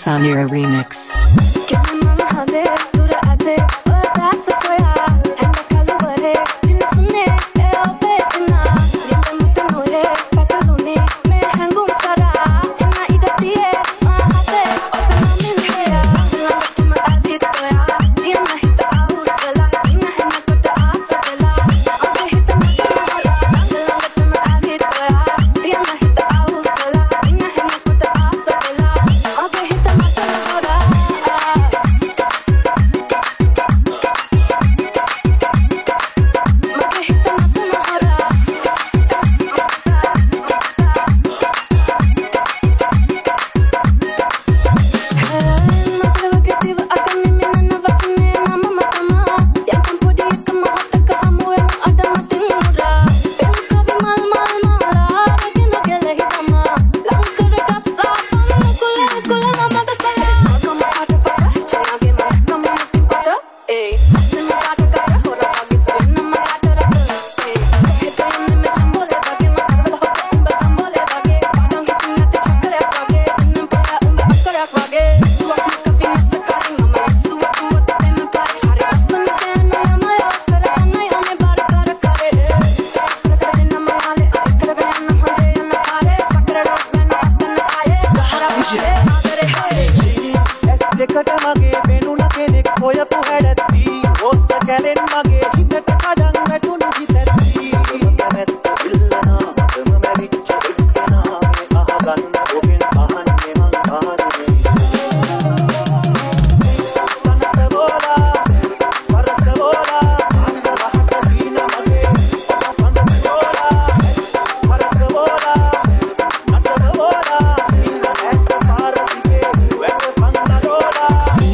Samira Remix.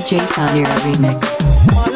DJ Samira Remix.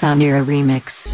Samira Remix.